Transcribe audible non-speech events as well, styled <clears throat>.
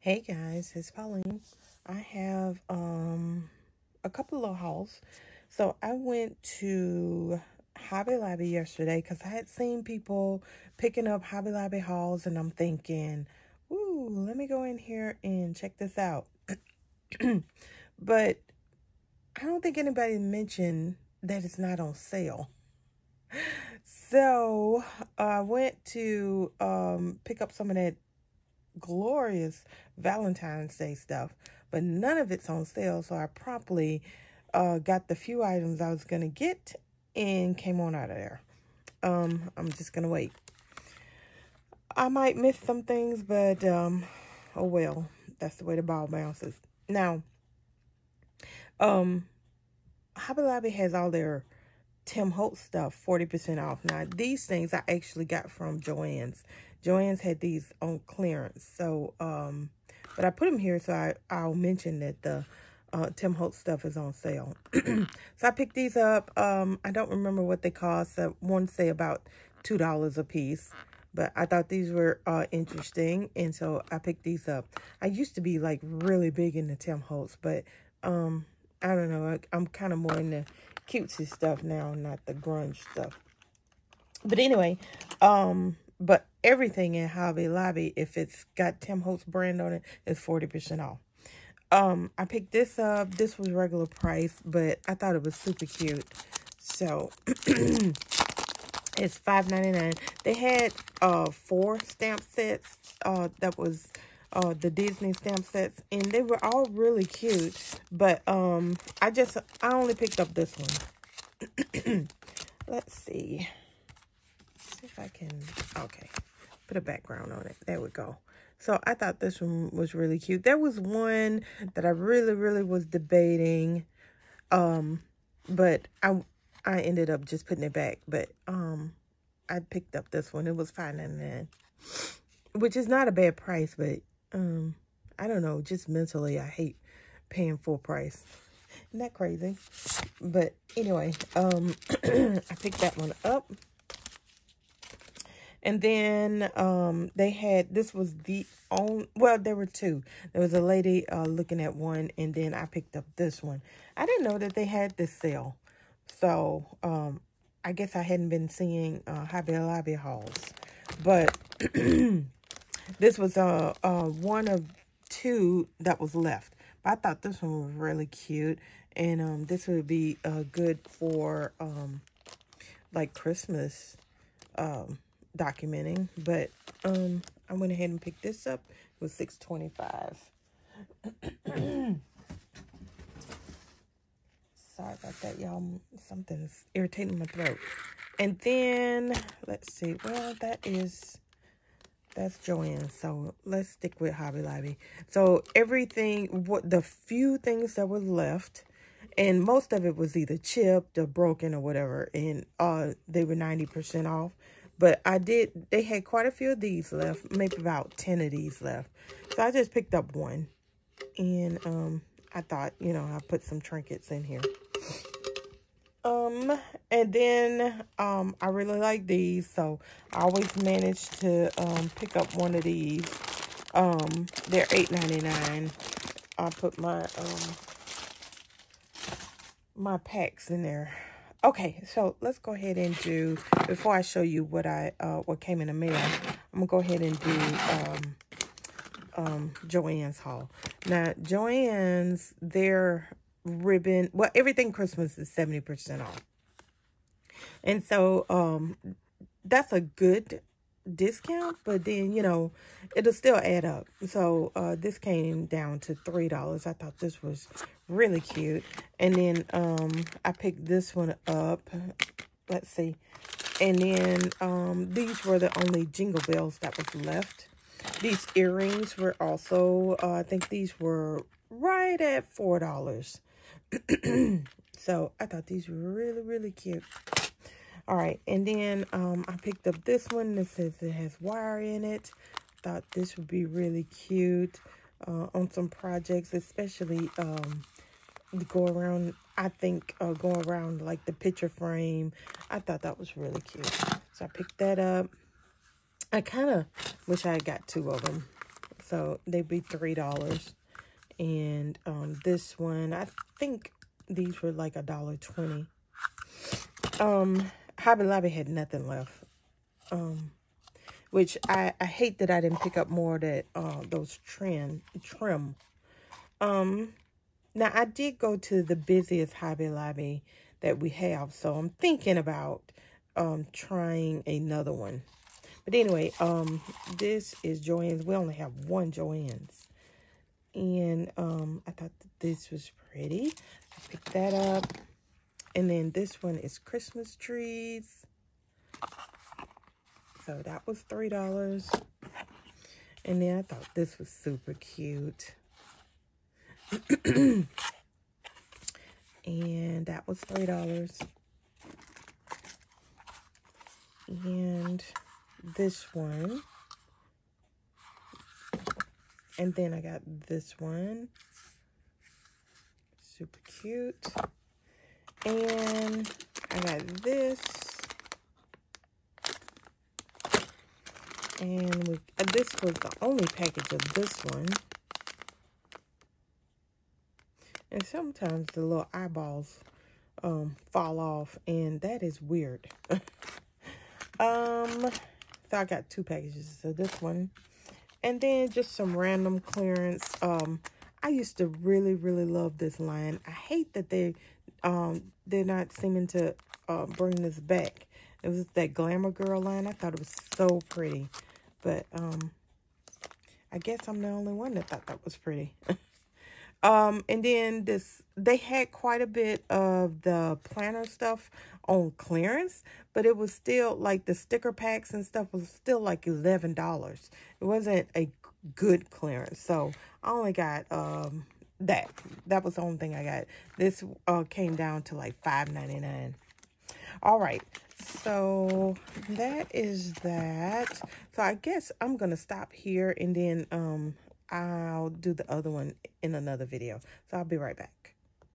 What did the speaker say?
Hey guys, it's Pauline. I have um a couple of hauls. So I went to Hobby Lobby yesterday because I had seen people picking up Hobby Lobby hauls and I'm thinking, ooh, let me go in here and check this out. <clears throat> but I don't think anybody mentioned that it's not on sale. So I went to um, pick up some of that glorious Valentine's Day stuff, but none of it's on sale. So I promptly uh, got the few items I was going to get and came on out of there. Um, I'm just going to wait. I might miss some things, but um, oh well. That's the way the ball bounces. Now, um, Hobby Lobby has all their Tim Holtz stuff 40% off. Now, these things I actually got from Joann's. Joann's had these on clearance. So, um, but I put them here so I, I'll mention that the uh, Tim Holtz stuff is on sale. <clears throat> so I picked these up. Um, I don't remember what they cost. I want to say about $2 a piece. But I thought these were uh, interesting, and so I picked these up. I used to be, like, really big into Tim Holtz, but um, I don't know. I, I'm kind of more in the cutesy stuff now, not the grunge stuff. But anyway, um, but everything in Hobby Lobby, if it's got Tim Holtz brand on it, is 40% off. Um, I picked this up. This was regular price, but I thought it was super cute. So, <clears throat> it's $5.99. They had uh four stamp sets uh that was uh the Disney stamp sets and they were all really cute, but um I just I only picked up this one. <clears throat> Let's see. see if I can okay. Put a background on it. There we go. So I thought this one was really cute. There was one that I really, really was debating. Um, but I I ended up just putting it back. But um I picked up this one. It was five ninety nine. Which is not a bad price, but um I don't know, just mentally I hate paying full price. Isn't that crazy? But anyway, um <clears throat> I picked that one up. And then um, they had, this was the only, well, there were two. There was a lady uh, looking at one, and then I picked up this one. I didn't know that they had this sale. So, um, I guess I hadn't been seeing uh, Hobby Lobby hauls. But <clears throat> this was uh, uh, one of two that was left. But I thought this one was really cute. And um, this would be uh, good for um, like Christmas um, documenting. But um, I went ahead and picked this up. It was six twenty five. <clears throat> Sorry about that, y'all. Something's irritating my throat. And then, let's see. Well, that is, that's Joann. So, let's stick with Hobby Lobby. So, everything, what the few things that were left, and most of it was either chipped or broken or whatever. And uh, they were 90% off. But I did, they had quite a few of these left, maybe about 10 of these left. So I just picked up one. And um, I thought, you know, I put some trinkets in here. Um, and then um, I really like these. So I always manage to um, pick up one of these. Um, they're $8.99. I put my um my packs in there. Okay, so let's go ahead and do, before I show you what I, uh, what came in the mail, I'm to go ahead and do, um, um, Joann's haul. Now, Joann's, their ribbon, well, everything Christmas is 70% off. And so, um, that's a good discount, but then, you know, it'll still add up. So, uh, this came down to $3. I thought this was really cute. And then, um, I picked this one up. Let's see. And then, um, these were the only jingle bells that was left. These earrings were also, uh, I think these were right at $4. <clears throat> so, I thought these were really, really cute. All right, and then um, I picked up this one that says it has wire in it. Thought this would be really cute uh, on some projects, especially um, go around, I think, uh, go around like the picture frame. I thought that was really cute. So I picked that up. I kind of wish I had got two of them. So they'd be $3. And um, this one, I think these were like a dollar twenty. Um, Hobby Lobby had nothing left. Um, which I, I hate that I didn't pick up more of that, uh, those trim, trim. Um, now I did go to the busiest Hobby Lobby that we have, so I'm thinking about, um, trying another one. But anyway, um, this is Joann's. We only have one Joann's. And, um, I thought this was pretty. I picked that up. And then this one is Christmas trees. So that was $3. And then I thought this was super cute. <clears throat> and that was $3. And this one. And then I got this one. Super cute. And I got this. And we, uh, this was the only package of this one. And sometimes the little eyeballs um, fall off, and that is weird. <laughs> um, so I got two packages. So this one, and then just some random clearance. Um, I used to really, really love this line. I hate that they, um, they're not seeming to uh, bring this back. It was that Glamour Girl line. I thought it was so pretty. But um, I guess I'm the only one that thought that was pretty. <laughs> um, and then this, they had quite a bit of the planner stuff on clearance, but it was still like the sticker packs and stuff was still like $11. It wasn't a good clearance. So I only got um that. That was the only thing I got. This uh came down to like five ninety nine. All right. So that is that. So I guess I'm going to stop here and then um I'll do the other one in another video. So I'll be right back.